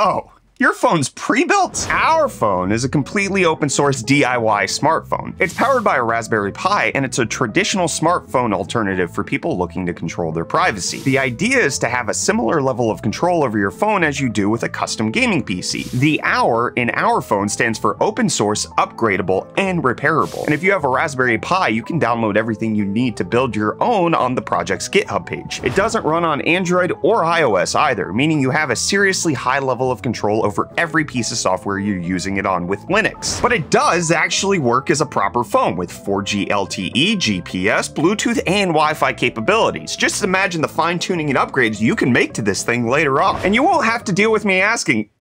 Oh, your phone's pre-built? Our phone is a completely open source DIY smartphone. It's powered by a Raspberry Pi and it's a traditional smartphone alternative for people looking to control their privacy. The idea is to have a similar level of control over your phone as you do with a custom gaming PC. The hour in our phone stands for open source, upgradable, and repairable. And if you have a Raspberry Pi, you can download everything you need to build your own on the project's GitHub page. It doesn't run on Android or iOS either, meaning you have a seriously high level of control over every piece of software you're using it on with Linux. But it does actually work as a proper phone with 4G LTE, GPS, Bluetooth, and Wi-Fi capabilities. Just imagine the fine tuning and upgrades you can make to this thing later on. And you won't have to deal with me asking,